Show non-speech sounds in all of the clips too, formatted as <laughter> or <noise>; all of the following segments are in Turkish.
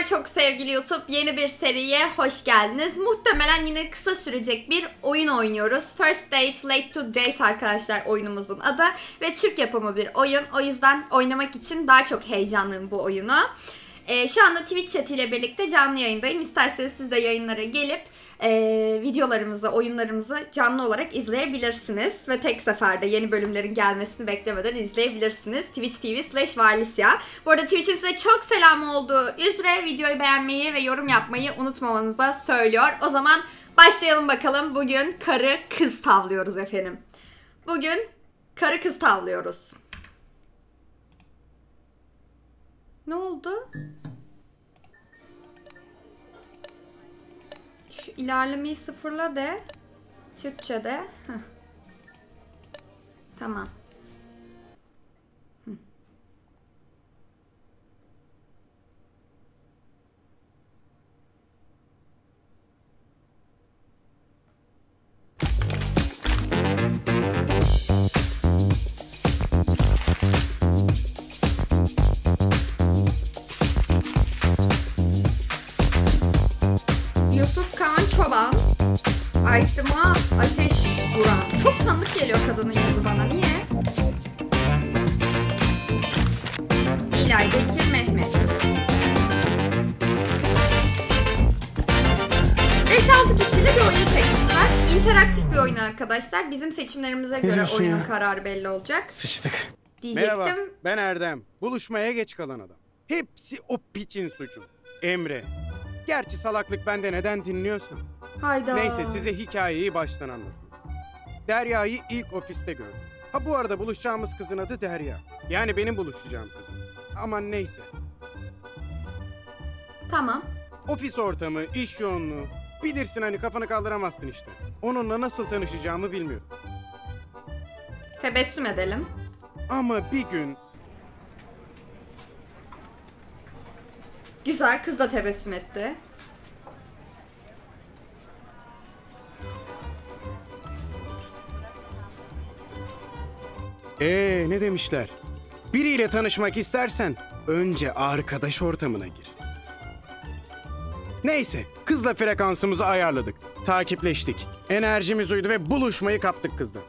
Selamlar çok sevgili YouTube. Yeni bir seriye hoş geldiniz. Muhtemelen yine kısa sürecek bir oyun oynuyoruz. First Date, Late to Date arkadaşlar oyunumuzun adı. Ve Türk yapımı bir oyun. O yüzden oynamak için daha çok heyecanlıyım bu oyunu. Ee, şu anda Twitch chat ile birlikte canlı yayındayım. İsterseniz siz de yayınlara gelip e, videolarımızı, oyunlarımızı canlı olarak izleyebilirsiniz. Ve tek seferde yeni bölümlerin gelmesini beklemeden izleyebilirsiniz. Twitch TV slash Varlisya. Bu arada Twitch'in size çok selam olduğu üzere videoyu beğenmeyi ve yorum yapmayı unutmamanızı da söylüyor. O zaman başlayalım bakalım. Bugün karı kız tavlıyoruz efendim. Bugün karı kız tavlıyoruz. Ne oldu? Şu ilerlemeyi sıfırla de. Türkçe'de. Heh. Tamam. Çoban. Aysima Ateş Duran. Çok tanıdık geliyor kadının yüzü bana. Niye? İlay Bekir Mehmet. 5-6 kişiyle bir oyun çekmişler. İnteraktif bir oyun arkadaşlar. Bizim seçimlerimize göre oyunun ya? kararı belli olacak. Sıçtık. Diyecektim. Merhaba, ben Erdem. Buluşmaya geç kalan adam. Hepsi o piçin suçu. Emre. Gerçi salaklık bende neden dinliyorsan. Hayda. Neyse size hikayeyi baştan anlatayım. Derya'yı ilk ofiste gördüm. Ha bu arada buluşacağımız kızın adı Derya. Yani benim buluşacağım kızım. Aman neyse. Tamam. Ofis ortamı, iş yoğunluğu. Bilirsin hani kafanı kaldıramazsın işte. Onunla nasıl tanışacağımı bilmiyorum. Tebessüm edelim. Ama bir gün Güzel kız da tebessüm etti. Ee ne demişler? Biriyle tanışmak istersen önce arkadaş ortamına gir. Neyse kızla frekansımızı ayarladık. Takipleştik. Enerjimiz uydu ve buluşmayı kaptık kızla.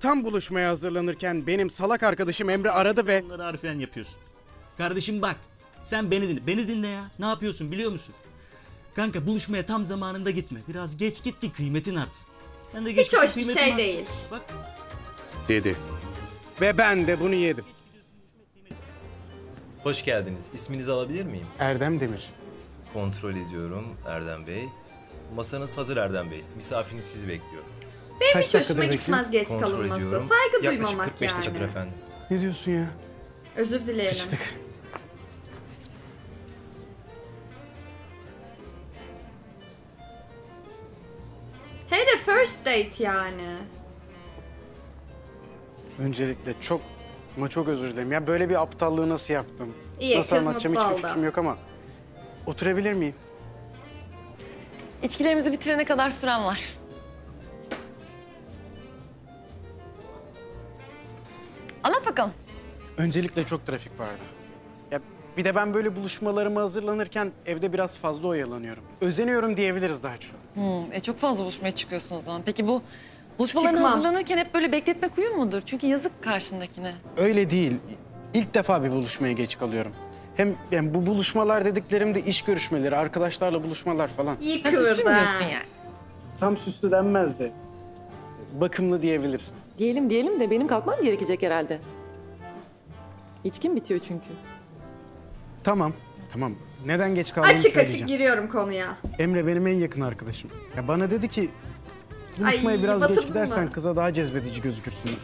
Tam buluşmaya hazırlanırken benim salak arkadaşım Emre aradı ve Bunları harfiyen yapıyorsun. Kardeşim bak. Sen beni dinle. Beni dinle ya. Ne yapıyorsun biliyor musun? Kanka buluşmaya tam zamanında gitme. Biraz geç git ki kıymetin artsın. Ben de geç Hiç git hoş bir şey art- değil. Bak dedi. Ve ben de bunu yedim. Hoş geldiniz. İsminizi alabilir miyim? Erdem Demir. Kontrol ediyorum Erdem Bey. Masanız hazır Erdem Bey. Misafiriniz sizi bekliyor. Benim Kaç hiç hoşuma dakikadır gitmez geç Kontrol kalınması. ediyorum. Saygı Yaklaşık duymamak 45 yani. dakikadır efendim. Ne diyorsun ya? Özür dileyelim. Sıçtık. First date yani. Öncelikle çok ama çok özür dilerim. Ya böyle bir aptallığı nasıl yaptım? İyi, nasıl kız anlatacağım mutlu hiçbir oldu. fikrim yok ama. Oturabilir miyim? İçkilerimizi bitirene kadar süren var. Anlat bakalım. Öncelikle çok trafik vardı. Bir de ben böyle buluşmalarıma hazırlanırken evde biraz fazla oyalanıyorum. Özeniyorum diyebiliriz daha çok. Hmm, e çok fazla buluşmaya çıkıyorsun o zaman. Peki bu buluşmalarına Çıkmam. hazırlanırken hep böyle bekletmek uyum mudur? Çünkü yazık karşındakine. Öyle değil. İlk defa bir buluşmaya geç kalıyorum. Hem yani bu buluşmalar dediklerim de iş görüşmeleri, arkadaşlarla buluşmalar falan. İyi Ha, süslü mü kıvırdı diyorsun ha. yani? Tam süslü denmez de. Bakımlı diyebilirsin. Diyelim diyelim de benim kalkmam gerekecek herhalde. İçkim bitiyor çünkü. Tamam, tamam. Neden geç kaldığımı Açık açık söyleyeceğim. giriyorum konuya. Emre benim en yakın arkadaşım. Ya bana dedi ki buluşmaya Ay, biraz geç gidersen mı? kıza daha cezbedici gözükürsün. <laughs>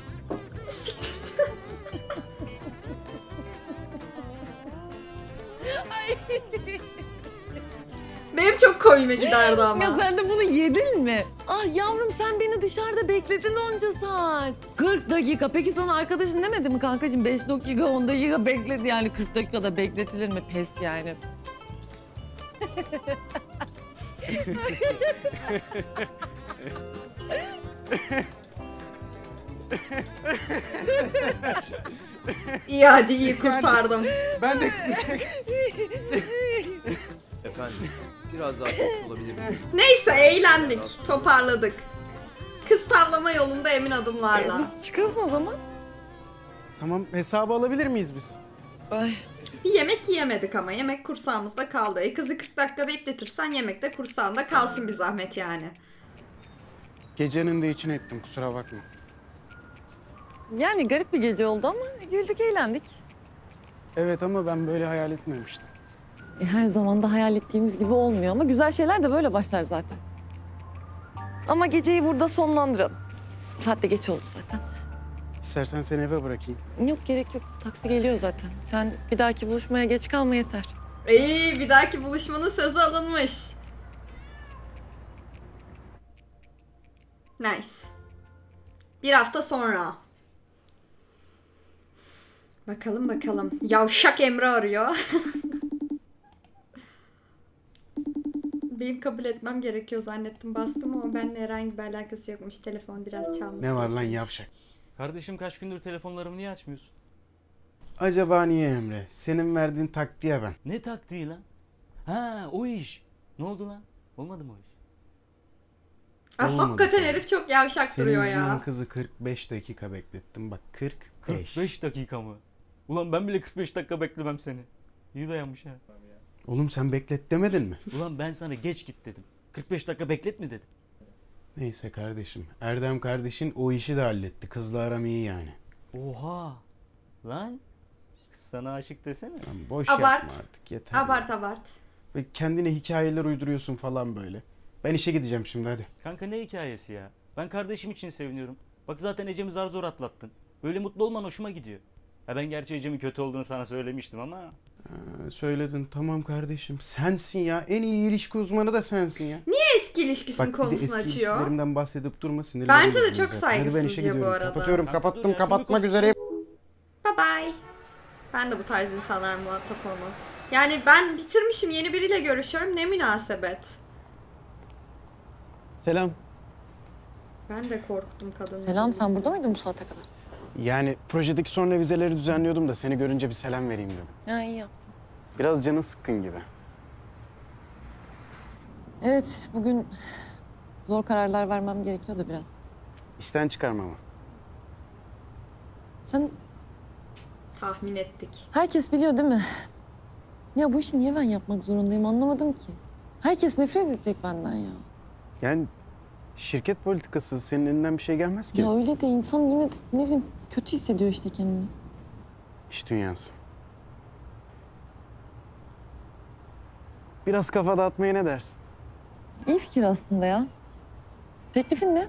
Benim çok koyma giderdi ama. Ya sen de bunu yedin mi? Ah yavrum sen beni dışarıda bekledin onca saat. 40 dakika. Peki sana arkadaşın demedi mi kankacığım? 5 dakika 10 dakika bekledi yani 40 dakikada bekletilir mi? Pes yani. İyi hadi iyi kurtardım. Ben de <laughs> Efendim, biraz daha sessiz olabilir misiniz? Neyse eğlendik, toparladık. Kız tavlama yolunda emin adımlarla. Biz çıkalım o zaman. Tamam hesabı alabilir miyiz biz? Ay. Bir yemek yiyemedik ama yemek kursağımızda kaldı. E kızı 40 dakika bekletirsen yemek de kursağında kalsın bir zahmet yani. Gecenin de için ettim kusura bakma. Yani garip bir gece oldu ama güldük eğlendik. Evet ama ben böyle hayal etmemiştim. E, her zaman da hayal ettiğimiz gibi olmuyor ama güzel şeyler de böyle başlar zaten. Ama geceyi burada sonlandıralım. Saat de geç oldu zaten. İstersen seni eve bırakayım. Yok gerek yok. Taksi geliyor zaten. Sen bir dahaki buluşmaya geç kalma yeter. İyi bir dahaki buluşmanın sözü alınmış. Nice. Bir hafta sonra. Bakalım bakalım. Yavşak Emre arıyor. <laughs> Benim kabul etmem gerekiyor zannettim bastım ama benimle herhangi bir alakası yokmuş. Telefon biraz çalmış. Ne var lan yavşak? Kardeşim kaç gündür telefonlarımı niye açmıyorsun? Acaba niye Emre? Senin verdiğin taktiğe ben. Ne taktiği lan? Ha o iş. Ne oldu lan? Olmadı mı o iş? Ah, Olmadı hakikaten tabii. herif çok yavşak Senin duruyor yüzünden ya. kızı 45 dakika beklettim. Bak 45. 45 dakika mı? Ulan ben bile 45 dakika beklemem seni. İyi dayanmış ha. Oğlum sen beklet demedin mi? <laughs> Ulan ben sana geç git dedim. 45 dakika bekletme dedim. Neyse kardeşim. Erdem kardeşin o işi de halletti. Kızla aram iyi yani. Oha. Lan. Kız sana aşık desene. Lan boş Abart. yapma artık yeter. ya. Abart abart. Ve kendine hikayeler uyduruyorsun falan böyle. Ben işe gideceğim şimdi hadi. Kanka ne hikayesi ya? Ben kardeşim için seviniyorum. Bak zaten Ecem'i zar zor atlattın. Böyle mutlu olman hoşuma gidiyor. Ya ben gerçi Ecem'in kötü olduğunu sana söylemiştim ama Ha, söyledin tamam kardeşim. Sensin ya. En iyi ilişki uzmanı da sensin ya. Eski ilişkisinin Bak konusunu eski açıyor. ilişkilerimden bahsedip durma sinirlerim Bence de çok zaten. Hadi ben işe saygısızca bu gidiyorum. arada. Kapatıyorum. Kapattım. Kapatmak üzereyim. Bye bye. Ben de bu tarz insanlar muhatap olmam. Yani ben bitirmişim yeni biriyle görüşüyorum ne münasebet. Selam. Ben de korktum kadın. Selam sen burada mıydın bu saate kadar? Yani projedeki son revizeleri düzenliyordum da seni görünce bir selam vereyim dedim. Ya iyi yaptın. Biraz canın sıkkın gibi. Evet bugün zor kararlar vermem gerekiyordu biraz. İşten çıkarma ama. Sen Tahmin ettik. herkes biliyor değil mi? Ya bu işi niye ben yapmak zorundayım anlamadım ki. Herkes nefret edecek benden ya. Yani şirket politikası senin elinden bir şey gelmez ki. Ya öyle de insan yine de ne bileyim kötü hissediyor işte kendini. İş dünyası. Biraz kafa dağıtmaya ne dersin? İyi fikir aslında ya. Teklifin ne?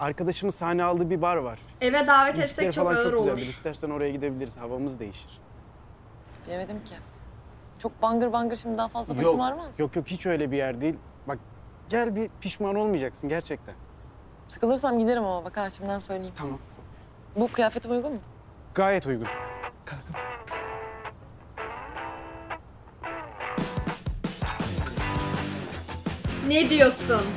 Arkadaşımın sahne aldığı bir bar var. Eve davet Müzikleri etsek çok ağır çok olur. İstersen oraya gidebiliriz. Havamız değişir. Bilemedim ki. Çok bangır bangır şimdi daha fazla başım Yok, ağrımaz. yok yok hiç öyle bir yer değil. Bak gel bir pişman olmayacaksın gerçekten. Sıkılırsam giderim ama bak ha şimdiden söyleyeyim. Tamam. Bu kıyafetim uygun mu? Gayet uygun. Ne diyorsun? <laughs>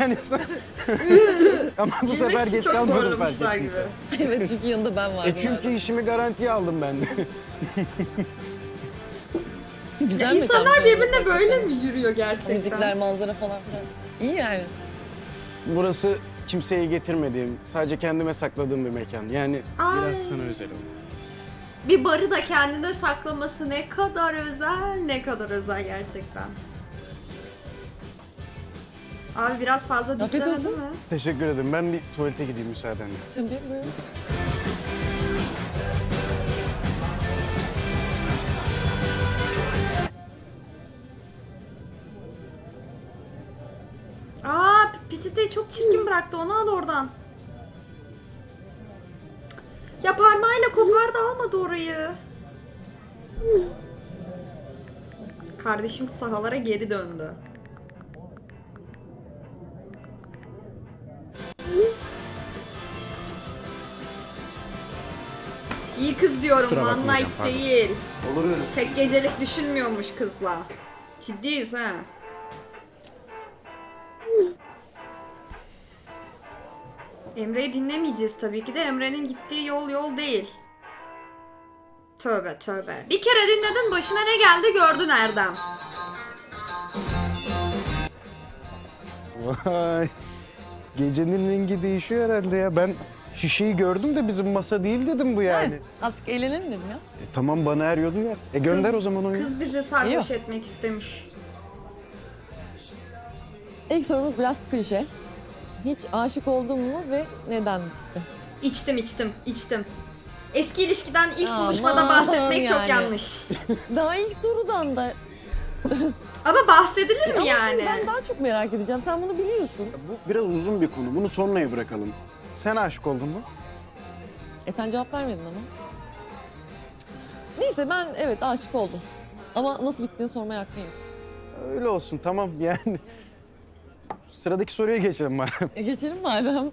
Yani sen... <laughs> Ama bu sefer geç kalmadım fark gibi. ettiysen. <laughs> evet çünkü yanında ben vardım. E çünkü işimi garantiye aldım ben de. Güzel Ya mi insanlar kanka? birbirine böyle mi yürüyor gerçekten? Müzikler, manzara falan filan. İyi yani. Burası kimseyi getirmediğim, sadece kendime sakladığım bir mekan. Yani Ay. biraz sana özel oldu. Bir barı da kendine saklaması ne kadar özel, ne kadar özel gerçekten. Abi biraz fazla değil mi? Teşekkür ederim. Ben bir tuvalete gideyim müsaadenle. Tabii buyurun. Peçeteyi çok çirkin bıraktı onu al oradan. Ya parmağıyla kopardı almadı orayı. Kardeşim sahalara geri döndü. İyi kız diyorum Kusura one night pardon. değil. Olur öyle. Tek gecelik düşünmüyormuş kızla. Ciddiyiz ha. Emre'yi dinlemeyeceğiz tabii ki de Emre'nin gittiği yol yol değil. Tövbe tövbe. Bir kere dinledin başına ne geldi gördün Erdem. Vay. Gecenin rengi değişiyor herhalde ya. Ben şişeyi gördüm de bizim masa değil dedim bu yani. Azıcık eğlenelim dedim ya. E, tamam bana er yolu ver. E gönder o zaman oyunu. Kız bizi sarhoş Yok. etmek istemiş. İlk sorumuz biraz klişe. Hiç aşık oldun mu ve neden bitti? İçtim içtim içtim. Eski ilişkiden ilk Aman buluşmada bahsetmek çok yani. yanlış. <laughs> Daha ilk sorudan da Ama bahsedilir mi Ama yani? şimdi ben daha çok merak edeceğim. Sen bunu biliyorsun. Bu biraz uzun bir konu. Bunu sonraya bırakalım. Sen aşık oldun mu? E sen cevap vermedin ama. Neyse ben evet aşık oldum. Ama nasıl bittiğini sormaya hakkın yok. Öyle olsun tamam <laughs> yani. Sıradaki soruya geçelim madem. E geçelim madem.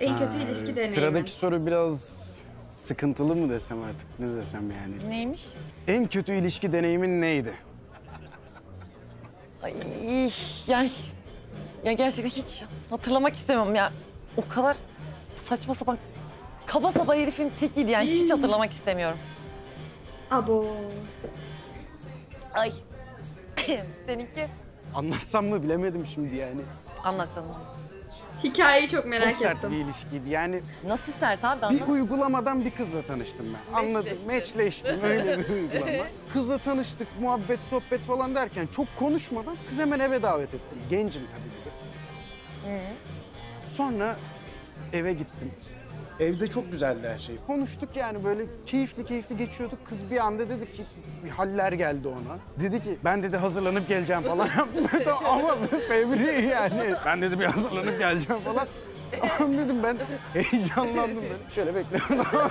En kötü ilişki deneyimi. Sıradaki soru biraz sıkıntılı mı desem artık ne desem yani. Neymiş? En kötü ilişki deneyimin neydi? Ay yani ya gerçekten hiç hatırlamak istemiyorum ya. O kadar saçma sapan kaba saba herifin tekiydi yani hiç hatırlamak istemiyorum. Abo. Ay. <coughs> Seninki? Anlatsam mı bilemedim şimdi yani. Anlat canım. Hikayeyi çok merak Çok sert ettim. bir ilişkiydi. Yani Nasıl sert abi bir uygulamadan bir kızla tanıştım ben. Anladım. Matchleştim. Öyle bir uygulama. <laughs> Kızla tanıştık, muhabbet, sohbet falan derken çok konuşmadan kız hemen eve davet etti. Gencim tabii ki de. Sonra eve gittim. Evde çok güzeldi her şey. Konuştuk yani böyle keyifli keyifli geçiyorduk. Kız bir anda dedi ki bir haller geldi ona. Dedi ki ben dedi hazırlanıp geleceğim falan. <laughs> Ama fevri yani. Ben dedi bir hazırlanıp geleceğim falan. Tamam dedim ben heyecanlandım ben. Şöyle bekliyorum. <laughs>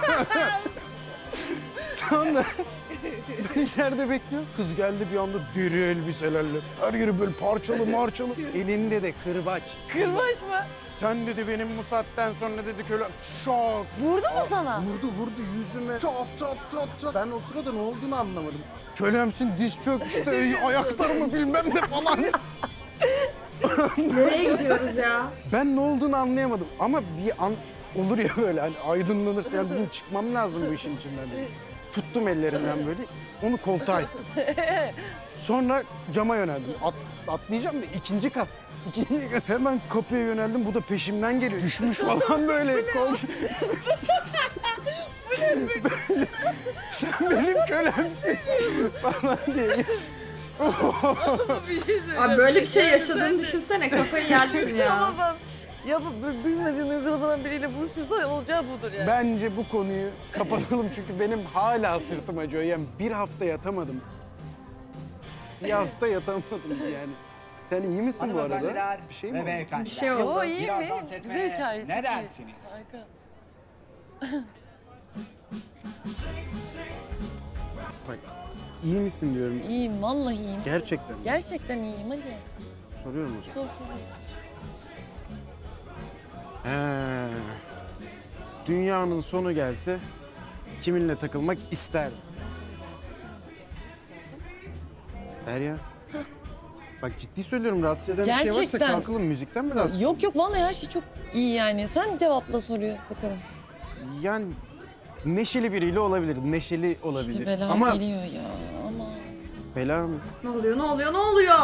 Sonra ben içeride bekliyorum. Kız geldi bir anda deri elbiselerle. Her yeri böyle parçalı marçalı. Elinde de kırbaç. Kırbaç mı? Sen dedi benim bu saatten sonra dedi köle şok. Vurdu mu sana? Vurdu vurdu yüzüme. Çat çat çat çat. Ben o sırada ne olduğunu anlamadım. Kölemsin diz çök işte ayaklar mı bilmem ne falan. Nereye gidiyoruz ya? Ben ne olduğunu anlayamadım ama bir an olur ya böyle hani aydınlanırsa yani dedim çıkmam lazım bu işin içinden dedim. Tuttum ellerinden böyle onu koltuğa ittim. Sonra cama yöneldim. At, atlayacağım da ikinci kat. Hemen kapıya yöneldim. Bu da peşimden geliyor. Düşmüş falan böyle. Kol... <laughs> Böyle, Sen benim kölemsin falan diye. Abi böyle bir şey yaşadığını düşünsene kafayı yersin ya. Yapıp bir bilmediğin uygulamadan biriyle buluşursa olacağı budur yani. Bence bu konuyu kapatalım çünkü benim hala sırtım acıyor. Yani bir hafta yatamadım. Bir hafta yatamadım yani. Sen iyi misin bu arada? Hanımefendiler Bir şey mi oldu? Bir şey oldu. Yo iyi mi? Güzel hikaye. ne dersiniz? Bak iyi misin diyorum. İyiyim vallahi iyiyim. Gerçekten mi? Gerçekten iyiyim hadi. soruyorum zaman. Sor sor. He. Dünyanın sonu gelse kiminle takılmak isterdim? Derya. Bak ciddi söylüyorum rahatsız eden bir şey varsa Gerçekten. kalkalım. Müzikten mi rahatsız? Yok yok vallahi her şey çok iyi yani. Sen cevapla soruyor bakalım. Yani neşeli biriyle olabilir. Neşeli olabilir. İşte bela Ama geliyor ya ama. bela mı? Ne oluyor ne oluyor ne oluyor?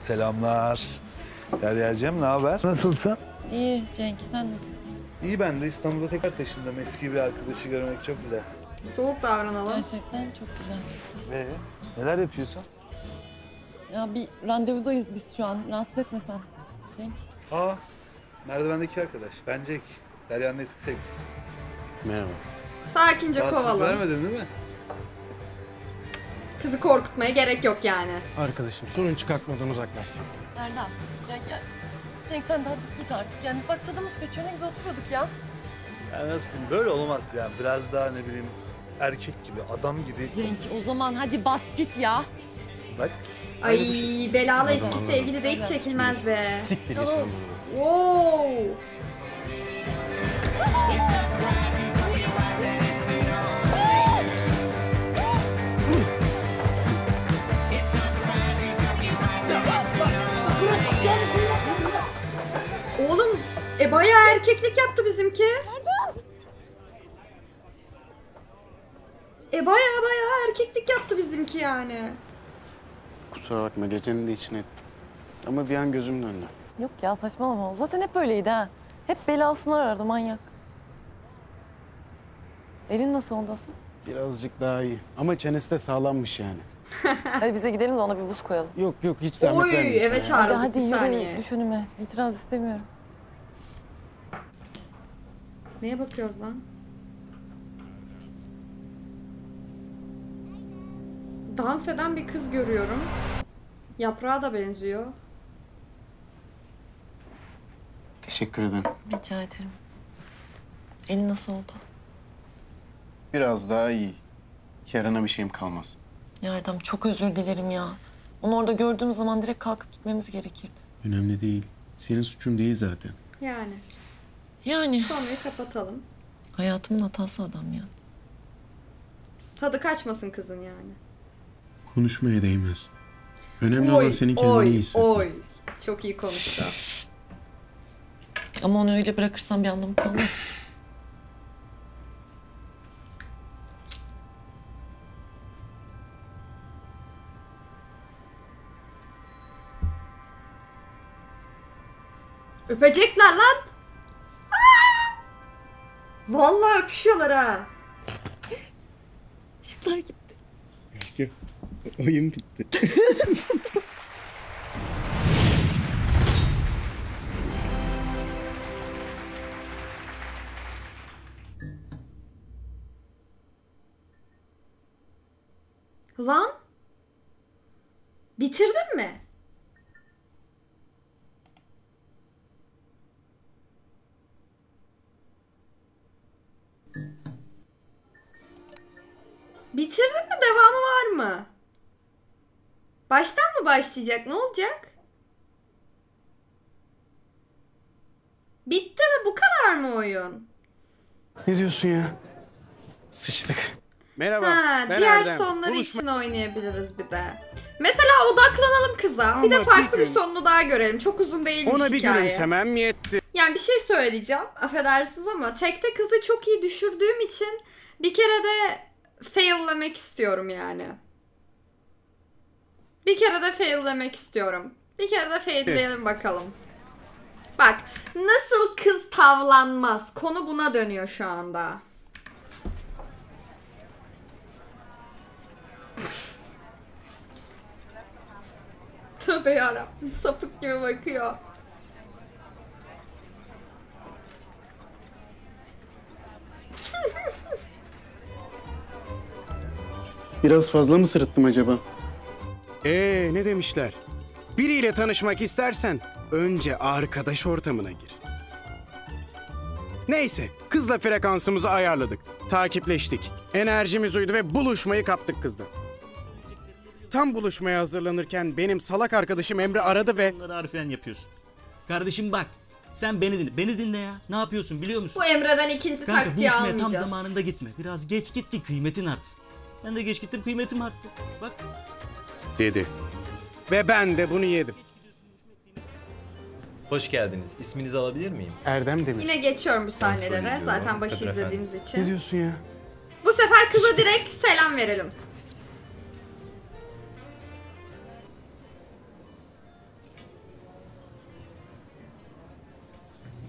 Selamlar. Derya'cığım ne haber? Nasılsın? İyi Cenk sen nasılsın? İyi ben de İstanbul'a tekrar taşındım. Eski bir arkadaşı görmek çok güzel. Soğuk davranalım. Gerçekten çok güzel. Ee, neler yapıyorsun? Ya bir randevudayız biz şu an. Rahatsız etme sen. Cenk. Aa, merdivendeki arkadaş. Ben Jack. Derya'nın eski seks. Merhaba. Sakince Rahatsızlık kovalım. vermedin değil mi? Kızı korkutmaya gerek yok yani. Arkadaşım sorun çıkartmadan uzaklaşsın. Erdem. Ya, ya. Cenk sen daha git artık. Yani bak tadımız kaçıyor ne güzel oturuyorduk ya. Ya nasıl diyeyim, böyle olmaz yani. Biraz daha ne bileyim erkek gibi, adam gibi. Cenk o zaman hadi bas git ya. Bak. Ay şey. belalı eski sevgili de hiç çekilmez be. Siktir git. Wow. Oğlum e bayağı erkeklik yaptı bizimki. E baya baya erkeklik yaptı bizimki yani. Kusura bakma gecenin de içine ettim. Ama bir an gözüm döndü. Yok ya saçmalama. O zaten hep öyleydi ha. Hep belasını arardı manyak. Elin nasıl ondasın? Birazcık daha iyi. Ama çenesi de sağlammış yani. <laughs> Hadi bize gidelim de ona bir buz koyalım. Yok yok hiç zahmet Oy vermeyin. eve Hadi çağrıldık hadi bir yürü saniye. düş önüme. İtiraz istemiyorum. Neye bakıyoruz lan? Dans eden bir kız görüyorum. Yaprağa da benziyor. Teşekkür ederim. Rica ederim. Elin nasıl oldu? Biraz daha iyi. Yarına bir şeyim kalmaz. Yardım çok özür dilerim ya. Onu orada gördüğüm zaman direkt kalkıp gitmemiz gerekirdi. Önemli değil. Senin suçun değil zaten. Yani Yani konuyu kapatalım. hayatımın hatası adam ya. Tadı kaçmasın kızın yani. Konuşmaya değmez. Önemli olan senin kendini iyi oy, hissetmen. oy. Çok iyi konuştu. Ama onu öyle bırakırsam bir anlamı kalmaz ki. Öpecekler lan. Aa! Vallahi öpüşüyorlar ha. Işıklar gitti. Oyun bitti. Mı başlayacak? Ne olacak? Bitti mi? Bu kadar mı oyun? Ne diyorsun ya? Sıçtık. Merhaba. Ha, ben diğer Erdem. sonları Buluşma- için oynayabiliriz bir de. Mesela odaklanalım kıza. bir de Ama farklı bir bir, gün- sonunu daha görelim. Çok uzun değilmiş Ona bir hikaye. gülümsemem mi yetti? Yani bir şey söyleyeceğim. Affedersiniz ama tekte kızı çok iyi düşürdüğüm için bir kere de faillemek istiyorum yani. Bir kere de faillemek istiyorum. Bir kere de failleyelim bakalım. Bak nasıl kız tavlanmaz. Konu buna dönüyor şu anda. <laughs> Tövbe yarabbim sapık gibi bakıyor. Biraz fazla mı sırıttım acaba? Ee ne demişler? Biriyle tanışmak istersen önce arkadaş ortamına gir. Neyse, kızla frekansımızı ayarladık. Takipleştik. Enerjimiz uydu ve buluşmayı kaptık kızla. Tam buluşmaya hazırlanırken benim salak arkadaşım Emre aradı ve Bunları harfiyen yapıyorsun. Kardeşim bak. Sen beni dinle. Beni dinle ya. Ne yapıyorsun biliyor musun? Bu Emre'den ikinci Kanka taktiği buluşmaya tam almayacağız. zamanında gitme. Biraz geç git ki kıymetin artsın. Ben de geç gittim kıymetim arttı. Bak. Dedi. Ve ben de bunu yedim. Hoş geldiniz. İsminizi alabilir miyim? Erdem Demir. Yine geçiyorum bu sahnelere. Zaten başı Tabii efendim. izlediğimiz Ne için. diyorsun ya? Bu sefer kıza direkt selam verelim.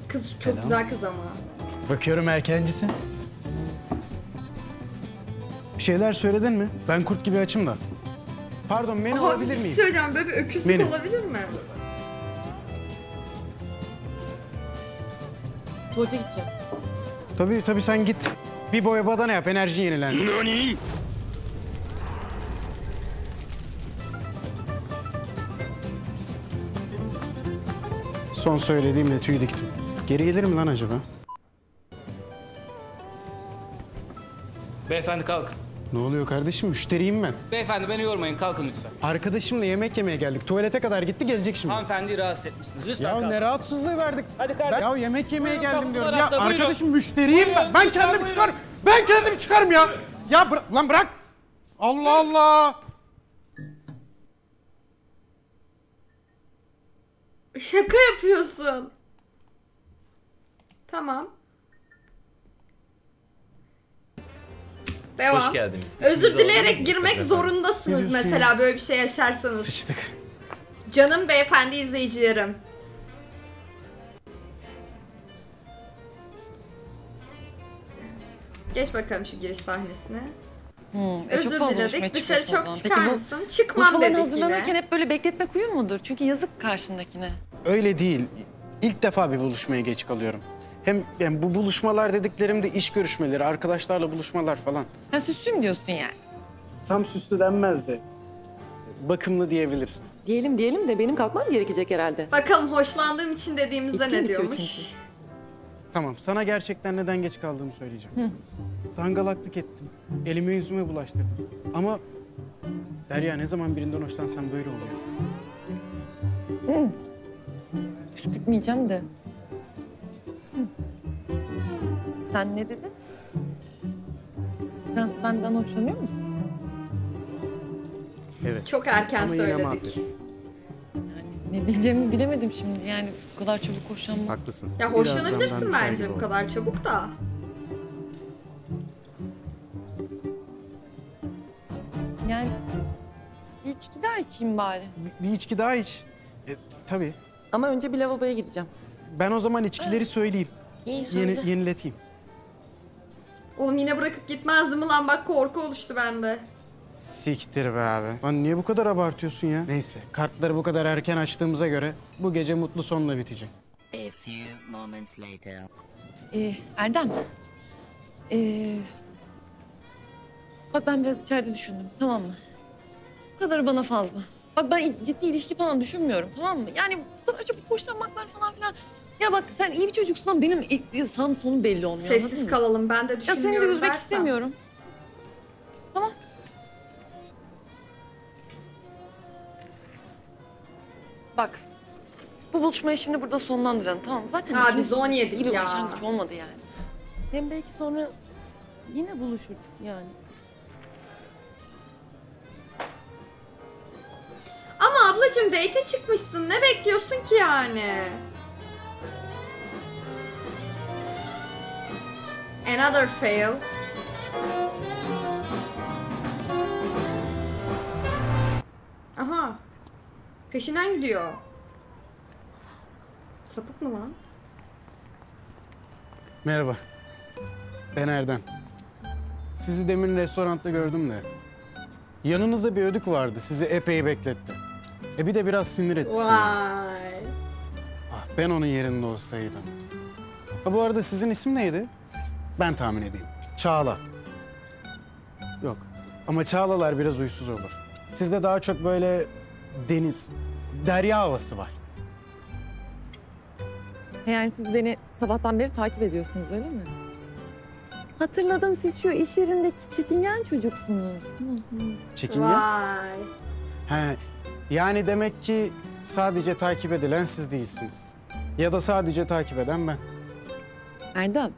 Kız çok güzel kız ama. Bakıyorum erkencisin. Bir şeyler söyledin mi? Ben kurt gibi açım da. Pardon menü Aha, bir alabilir şey miyim? söyleyeceğim. Böyle bir öküzlük Menü. olabilir mi? Tuvalete gideceğim. Tabii tabii sen git. Bir boya badana yap enerji yenilensin. Son söylediğimle tüy diktim. Geri gelir mi lan acaba? Beyefendi kalkın. Ne oluyor kardeşim? Müşteriyim ben. Beyefendi beni yormayın kalkın lütfen. Arkadaşımla yemek yemeye geldik. Tuvalete kadar gitti gelecek şimdi. Hanımefendiyi rahatsız etmişsiniz. Lütfen Ya kalkın. ne rahatsızlığı verdik. Hadi kardeşim. Ya yemek yemeye Buyurun, geldim diyorum. Ya buyurun. arkadaşım müşteriyim ben. Buyurun, Ben lütfen kendim buyurun. çıkarım. Ben kendim çıkarım ya. Ya bırak lan bırak. Allah Allah. Şaka yapıyorsun. Tamam. Devam. Hoş geldiniz. Özür İsminizi alabilir dileyerek girmek zorundasınız mesela böyle bir şey yaşarsanız. Sıçtık. Canım beyefendi izleyicilerim. Geç bakalım şu giriş sahnesine. Hmm, e, çok Özür fazla buluşmaya diledik. Dışarı çok zaman. çıkar Peki bu mısın? Çıkmam buluşmalarına dedik hazırlanırken yine. hep böyle bekletmek uyum mudur? Çünkü yazık karşındakine. Öyle değil. İlk defa bir buluşmaya geç kalıyorum. Hem yani bu buluşmalar dediklerim de iş görüşmeleri, arkadaşlarla buluşmalar falan. Ha süslüm diyorsun yani. Tam süslü denmez de bakımlı diyebilirsin. Diyelim diyelim de benim kalkmam gerekecek herhalde. Bakalım hoşlandığım için dediğimizde İçki ne bitiyor diyormuş? çünkü. Tamam, sana gerçekten neden geç kaldığımı söyleyeceğim. Dangalaklık ettim. Elime yüzüme bulaştırdım. Ama Derya ne zaman birinden hoşlansan böyle oluyor. Püskürtmeyeceğim de. Sen ne dedin? Sen benden hoşlanıyor musun? Evet. Çok erken Ama yine söyledik. ne diyeceğimi bilemedim şimdi. Yani bu kadar çabuk hoşlanmak. Haklısın. Ya Birazdan hoşlanabilirsin ben düşer bence bu kadar çabuk da. Yani bir içki daha içeyim bari. Bir, bir içki daha iç. E, tabii. Ama önce bir lavaboya gideceğim. Ben o zaman içkileri söyleyeyim. İyi söyle. Yeni, yenileteyim. Oğlum yine bırakıp gitmezdim ulan bak korku oluştu bende. Siktir be abi. Lan niye bu kadar abartıyorsun ya? Neyse, kartları bu kadar erken açtığımıza göre bu gece mutlu sonla bitecek. A few moments later. Ee, Erdem. Ee, bak ben biraz içeride düşündüm tamam mı? Bu kadarı bana fazla. Bak ben ciddi ilişki falan düşünmüyorum tamam mı? Yani bu kadar çabuk hoşlanmaklar falan filan. Ya bak sen iyi bir çocuksun ama benim ilk- sonum belli olmuyor. Sessiz kalalım ben de Ya seni düşünmüyorum de üzmek dersen. istemiyorum. Tamam. Bak. Bu buluşmayı şimdi burada sonlandıralım tamam mı? Zaten Abi ikimiz yedik iyi bir ya. başlangıç olmadı yani. Hem belki sonra yine buluşur yani. Ama ablacığım date çıkmışsın ne bekliyorsun ki yani? Another fail. Aha. Peşinden gidiyor. Sapık mı lan? Merhaba. Ben Erdem. Sizi demin restoranda gördüm de. Yanınızda bir ödük vardı. Sizi epey bekletti. E bir de biraz sinir etti. sonra. Vay. Ah ben onun yerinde olsaydım. Ha bu arada sizin isim neydi? Ben tahmin edeyim. Çağla. Yok. Ama Çağlalar biraz uysuz olur. Sizde daha çok böyle deniz, derya havası var. Yani siz beni sabahtan beri takip ediyorsunuz öyle mi? Hatırladım siz şu iş yerindeki çekingen çocuksunuz. Hı hı. Çekingen. Vay. He, yani demek ki sadece takip edilen siz değilsiniz. Ya da sadece takip eden ben. Erdem.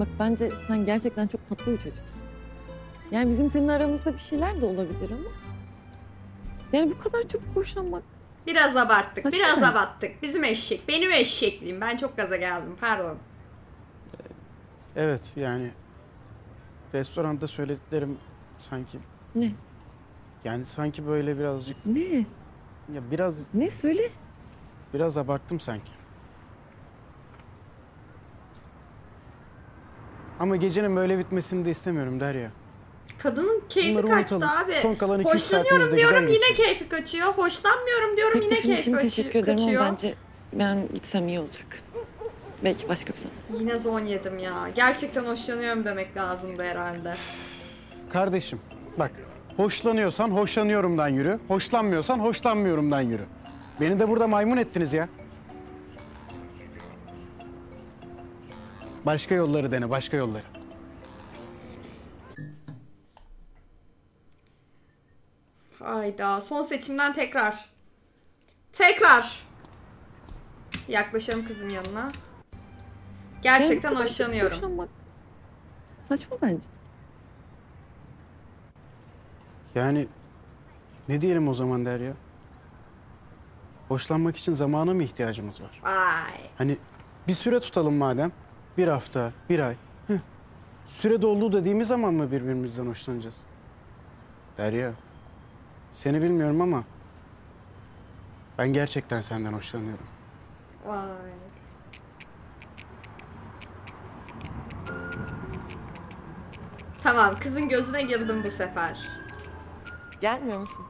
Bak bence sen gerçekten çok tatlı bir çocuksun. Yani bizim senin aramızda bir şeyler de olabilir ama. Yani bu kadar çok boşanmak. Biraz abarttık, Saçma biraz mı? abarttık. Bizim eşek, benim eşekliğim. Ben çok gaza geldim, pardon. Evet yani restoranda söylediklerim sanki Ne? yani sanki böyle birazcık Ne? ya biraz Ne söyle? biraz abarttım sanki. Ama gecenin böyle bitmesini de istemiyorum Derya. Kadının keyfi Bunları kaçtı unutalım. abi. Son kalan iki üç Hoşlanıyorum diyorum güzel yine geçsin. keyfi kaçıyor. Hoşlanmıyorum diyorum yine Teklifin keyfi için kaçı- teşekkür ederim kaçıyor. ama bence ben gitsem iyi olacak. Belki başka bir zaman. Yine zon yedim ya. Gerçekten hoşlanıyorum demek lazımdı herhalde. Kardeşim bak hoşlanıyorsan hoşlanıyorumdan yürü. Hoşlanmıyorsan hoşlanmıyorumdan yürü. Beni de burada maymun ettiniz ya. Başka yolları dene, başka yolları. Hayda son seçimden tekrar. Tekrar. Yaklaşalım kızın yanına. Gerçekten hoşlanıyorum. boşanmak Saçma bence. Yani ne diyelim o zaman Derya? Hoşlanmak için zamana mı ihtiyacımız var? Vay. Hani bir süre tutalım madem. Bir hafta, bir ay. Heh. Süre doldu dediğimiz zaman mı birbirimizden hoşlanacağız? Derya, seni bilmiyorum ama ben gerçekten senden hoşlanıyorum. Vay. Tamam kızın gözüne girdim bu sefer. Gelmiyor musun?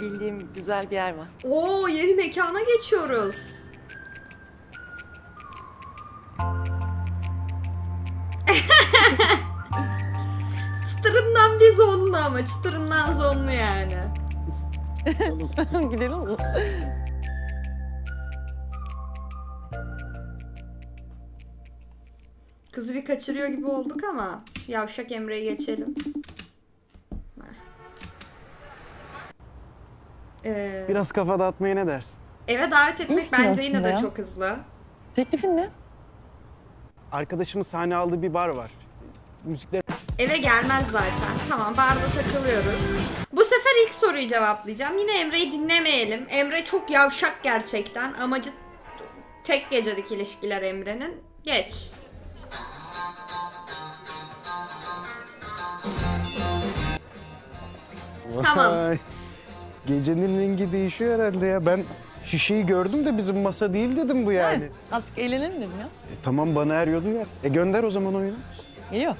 Bildiğim güzel bir yer var. Oo yeni mekana geçiyoruz. Çıtırından bir zonlu ama çıtırından zonlu yani. <laughs> Gidelim mi? Kızı bir kaçırıyor gibi olduk ama şu yavşak Emre'ye geçelim. Ee, Biraz kafa dağıtmaya ne dersin? eve davet etmek fikir bence yine de ya. çok hızlı. Teklifin ne? Arkadaşımın sahne aldığı bir bar var. Müzikler Eve gelmez zaten. Tamam barda takılıyoruz. Bu sefer ilk soruyu cevaplayacağım. Yine Emre'yi dinlemeyelim. Emre çok yavşak gerçekten. Amacı tek gecelik ilişkiler Emre'nin. Geç. Tamam. Vay, Gecenin rengi değişiyor herhalde ya. Ben şişeyi gördüm de bizim masa değil dedim bu yani. Azıcık eğlenelim dedim ya. E, tamam bana eriyordu yer. E gönder o zaman oyunu. Geliyor.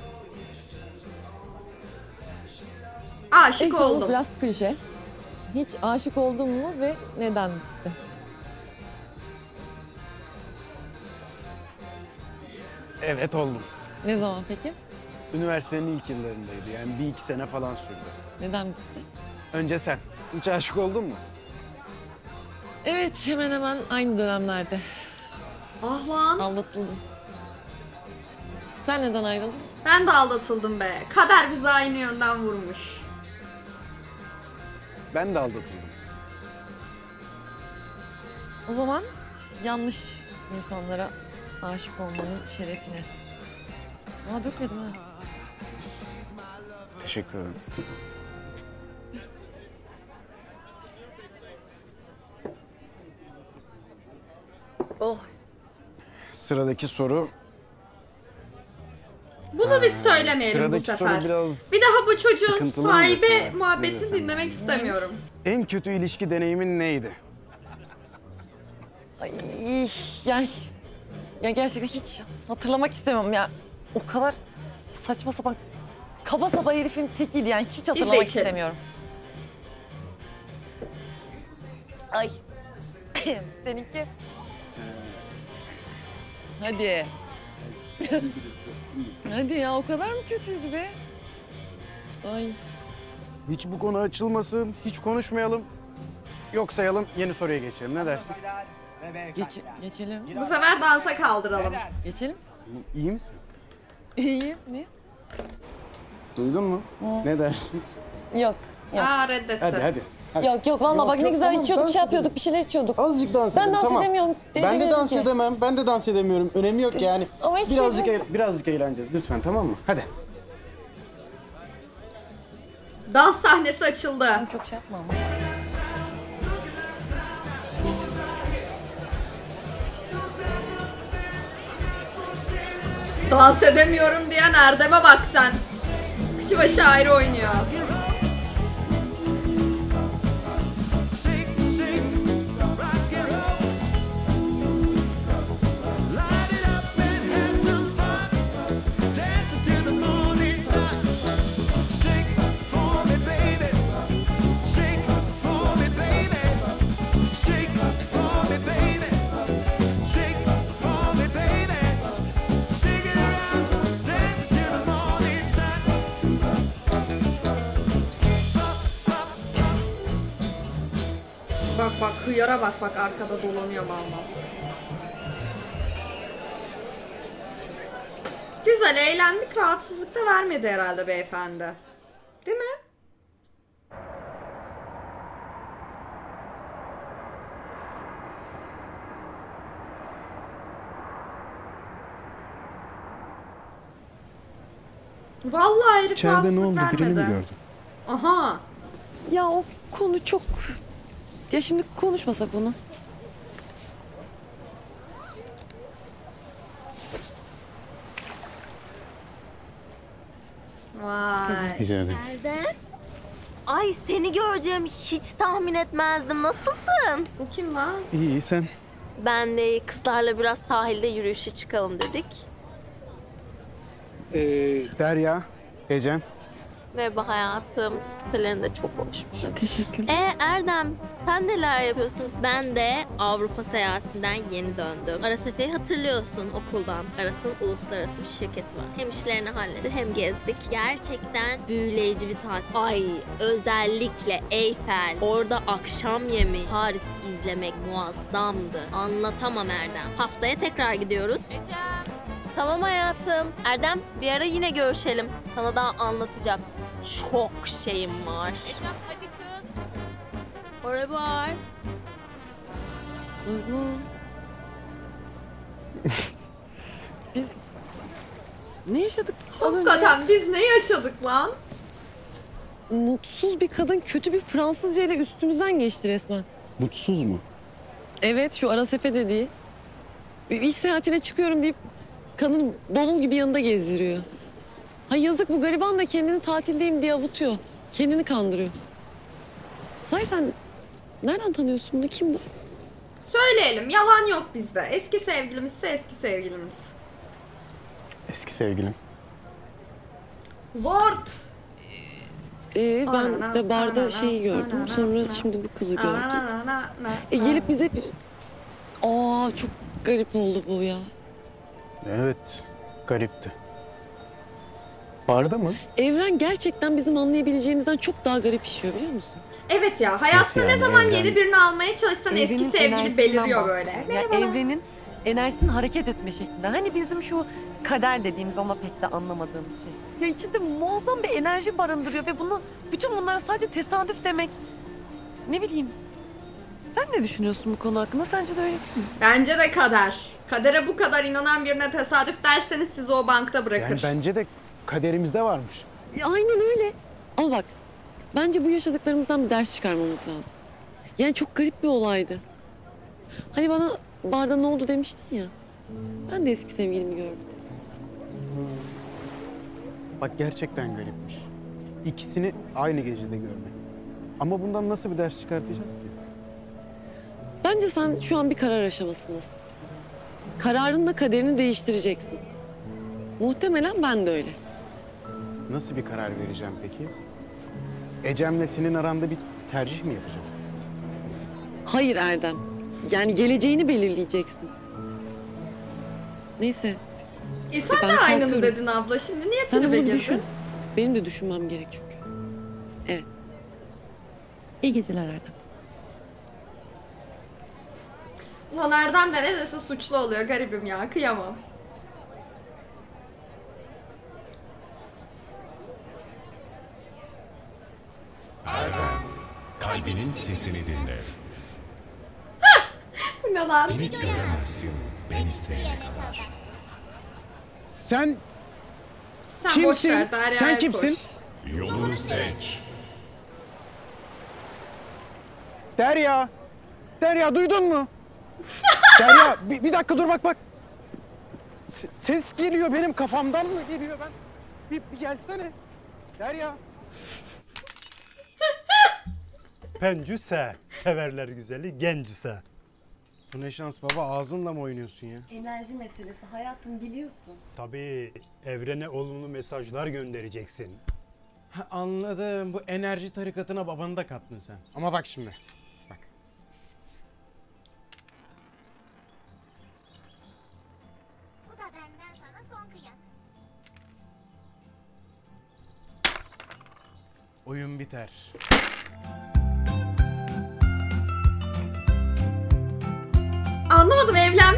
Aşık İlk sorumuz oldum. biraz klişe. Hiç aşık oldun mu ve neden? Evet oldum. Ne zaman peki? Üniversitenin ilk yıllarındaydı yani bir iki sene falan sürdü. Neden bitti? Önce sen. Hiç aşık oldun mu? Evet hemen hemen aynı dönemlerde. Ah lan. Aldatıldım. Sen neden ayrıldın? Ben de aldatıldım be. Kader bizi aynı yönden vurmuş. Ben de aldatıldım. O zaman yanlış insanlara aşık olmanın şerefine. Aa dökmedim ha. Teşekkür ederim. Oh. Sıradaki soru. Bunu biz söylemeyelim bu sefer. soru biraz Bir daha bu çocuğun sahibi muhabbetini dinlemek istemiyorum. En kötü ilişki deneyimin neydi? Ay yani ya gerçekten hiç hatırlamak istemem ya. O kadar saçma sapan kaba saba herifin tekiydi yani hiç hatırlamak istemiyorum. Ay. <laughs> Seninki? Hadi. <laughs> Hadi ya o kadar mı kötüydü be? Ay. Hiç bu konu açılmasın, hiç konuşmayalım. Yok sayalım, yeni soruya geçelim. Ne dersin? Geç, geçelim. Bu sefer dansa kaldıralım. Geçelim. İyi misin? İyi. Ne? Duydun mu? Ne dersin? Yok. Yok. Aa reddetti. Hadi hadi. Hadi. Yok yok valla Yok, bak ne yok, güzel tamam, içiyorduk, şey yapıyorduk, edelim. bir şeyler içiyorduk. Azıcık dans Ben edelim, dans tamam. edemiyorum. Ben de dans ki. edemem, ben de dans edemiyorum. Önemi yok yani. Ama hiç birazcık eğ- birazcık eğleneceğiz lütfen tamam mı? Hadi. Dans sahnesi açıldı. Çok şey yapma ama. Dans edemiyorum diyen Erdem'e bak sen. Kıçı başı ayrı oynuyor. Bak bak bak arkada dolanıyor valla. Güzel eğlendik rahatsızlık da vermedi herhalde beyefendi. Değil mi? Vallahi herif İçeride ne rahatsızlık oldu? vermedi. Birini mi gördün? Aha. Ya o konu çok... Ya şimdi konuşmasak onu. Vay. Rica ederim. Nerede? Ay seni göreceğim hiç tahmin etmezdim. Nasılsın? Bu kim lan? İyi iyi sen. Ben de kızlarla biraz sahilde yürüyüşe çıkalım dedik. Ee, Derya. Ecem. Merhaba hayatım. Kutuların da çok hoşmuş. Teşekkür E Erdem sen neler yapıyorsun? Ben de Avrupa seyahatinden yeni döndüm. Arasefe'yi hatırlıyorsun okuldan. Aras'ın uluslararası bir şirketi var. Hem işlerini halletti hem gezdik. Gerçekten büyüleyici bir tatil. Ay özellikle Eyfel, orada akşam yemeği, Paris izlemek muazzamdı. Anlatamam Erdem. Haftaya tekrar gidiyoruz. Tamam hayatım. Erdem bir ara yine görüşelim. Sana daha anlatacak çok şeyim var. hadi kız. Oraya var. <laughs> Biz ne yaşadık? az önce? Hakikaten biz ne yaşadık lan? Mutsuz bir kadın kötü bir Fransızca ile üstümüzden geçti resmen. Mutsuz mu? Evet şu Arasefe dediği. Bir iş seyahatine çıkıyorum deyip kadın bavul gibi yanında gezdiriyor. Ha yazık bu gariban da kendini tatildeyim diye avutuyor. Kendini kandırıyor. Say sen nereden tanıyorsun bunu? Kim bu? Söyleyelim yalan yok bizde. Eski sevgilimizse eski sevgilimiz. Eski sevgilim. Zort. Ee, Anana, ben de barda anana, şeyi gördüm. anana, Sonra anana. şimdi bu kızı gördüm. E, gelip bize bir... Aa çok garip oldu bu ya. Evet. Garipti. Barda mı? Evren gerçekten bizim anlayabileceğimizden çok daha garip işiyor biliyor musun? Evet ya hayatta Nasıl ne yani zaman evren? yeni birini almaya çalışsan eski Evrenin sevgili enerjisinden beliriyor böyle. Ya Merhabalar. evrenin enerjisinin hareket etme şeklinden. Hani bizim şu kader dediğimiz ama pek de anlamadığımız şey. Ya içinde muazzam bir enerji barındırıyor ve bunu bütün bunlara sadece tesadüf demek. Ne bileyim. Sen ne düşünüyorsun bu konu hakkında? Sence de öyle değil mi? Bence de kader. Kadere bu kadar inanan birine tesadüf derseniz sizi o bankta bırakır. Yani bence de kaderimizde varmış. Ya aynen öyle. Ama bak bence bu yaşadıklarımızdan bir ders çıkarmamız lazım. Yani çok garip bir olaydı. Hani bana barda ne oldu demiştin ya. Ben de eski sevgilimi gördüm. Bak gerçekten garipmiş. İkisini aynı gecede görmek. Ama bundan nasıl bir ders çıkartacağız ki? Bence sen şu an bir karar aşamasındasın. Kararınla kaderini değiştireceksin. Muhtemelen ben de öyle. Nasıl bir karar vereceğim peki? Ecem'le senin aranda bir tercih mi yapacağım? Hayır Erdem. Yani geleceğini belirleyeceksin. Neyse. E sen Ben de aynını kalkıyorum. dedin abla. Şimdi niye Sen tribe girdin? düşün. Benim de düşünmem gerek çünkü. Evet. İyi geceler Erdem. Ulan Erdem de ne dese suçlu oluyor garibim ya. Kıyamam. Kalbinin sesini dinle. <laughs> Bu ne lan? Beni göremezsin ben isteyene kadar. Sen Sen kimsin? ver Sen koş. kimsin? Yolunu seç. Derya. Derya duydun mu? <laughs> Derya bir, bir dakika dur bak bak. S- ses geliyor benim kafamdan mı geliyor ben? Bir, bir gelsene. Derya. Pencüse, severler güzeli gencise. Bu ne şans baba ağzınla mı oynuyorsun ya? Enerji meselesi hayatım biliyorsun. Tabii evrene olumlu mesajlar göndereceksin. Ha, anladım. Bu enerji tarikatına babanı da kattın sen. Ama bak şimdi. Bak. Bu da benden sana son kıyak. Oyun biter.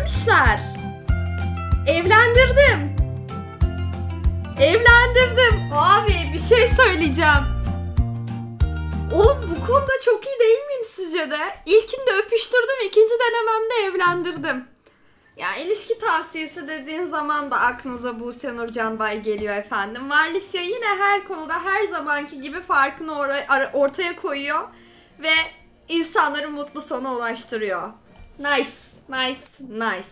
Evlenmişler. Evlendirdim. Evlendirdim. Abi bir şey söyleyeceğim. Oğlum bu konuda çok iyi değil miyim sizce de? İlkinde öpüştürdüm, ikinci denememde evlendirdim. Ya ilişki tavsiyesi dediğin zaman da aklınıza Buse Nurcan Bay geliyor efendim. Varlisya yine her konuda her zamanki gibi farkını ortaya koyuyor ve insanları mutlu sona ulaştırıyor. Nice, nice, nice.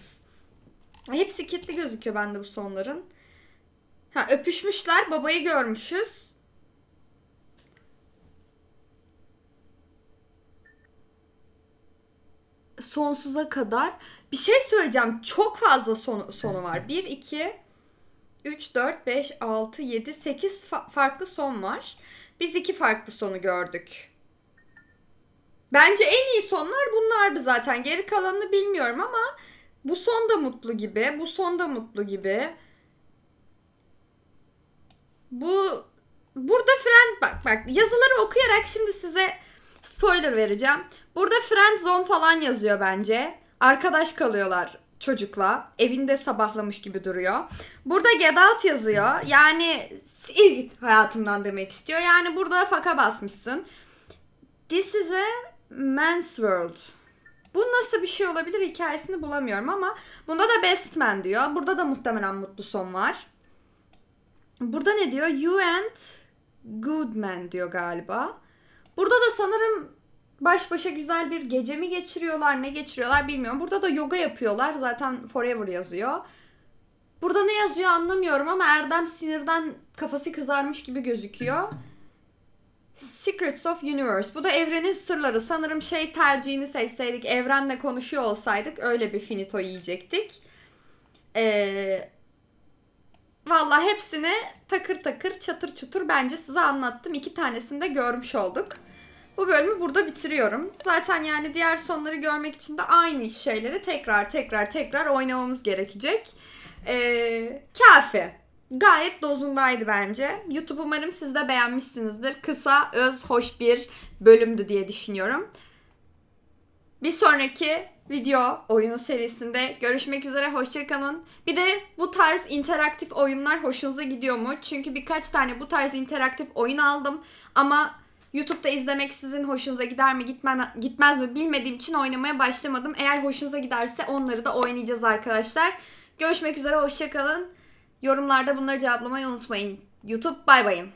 Hepsi kitli gözüküyor bende bu sonların. Ha öpüşmüşler. Babayı görmüşüz. Sonsuza kadar. Bir şey söyleyeceğim. Çok fazla sonu, sonu var. 1, 2, 3, 4, 5, 6, 7, 8 farklı son var. Biz iki farklı sonu gördük. Bence en iyi sonlar bunlardı zaten. Geri kalanını bilmiyorum ama bu son da mutlu gibi. Bu son da mutlu gibi. Bu burada friend bak bak yazıları okuyarak şimdi size spoiler vereceğim. Burada friend zone falan yazıyor bence. Arkadaş kalıyorlar çocukla. Evinde sabahlamış gibi duruyor. Burada get out yazıyor. Yani sil git hayatımdan demek istiyor. Yani burada faka basmışsın. This is a man's world. Bu nasıl bir şey olabilir hikayesini bulamıyorum ama bunda da best man diyor. Burada da muhtemelen mutlu son var. Burada ne diyor? You and good man diyor galiba. Burada da sanırım baş başa güzel bir gece mi geçiriyorlar, ne geçiriyorlar bilmiyorum. Burada da yoga yapıyorlar. Zaten forever yazıyor. Burada ne yazıyor anlamıyorum ama Erdem sinirden kafası kızarmış gibi gözüküyor. Secrets of Universe. Bu da evrenin sırları. Sanırım şey tercihini seçseydik, evrenle konuşuyor olsaydık öyle bir finito yiyecektik. Ee, Valla hepsini takır takır çatır çutur bence size anlattım. İki tanesini de görmüş olduk. Bu bölümü burada bitiriyorum. Zaten yani diğer sonları görmek için de aynı şeyleri tekrar tekrar tekrar oynamamız gerekecek. Ee, kafi. Gayet dozundaydı bence. YouTube umarım siz de beğenmişsinizdir. Kısa, öz, hoş bir bölümdü diye düşünüyorum. Bir sonraki video oyunu serisinde görüşmek üzere. Hoşçakalın. Bir de bu tarz interaktif oyunlar hoşunuza gidiyor mu? Çünkü birkaç tane bu tarz interaktif oyun aldım. Ama YouTube'da izlemek sizin hoşunuza gider mi gitmem, gitmez mi bilmediğim için oynamaya başlamadım. Eğer hoşunuza giderse onları da oynayacağız arkadaşlar. Görüşmek üzere. Hoşçakalın. Yorumlarda bunları cevaplamayı unutmayın. YouTube bay bayın.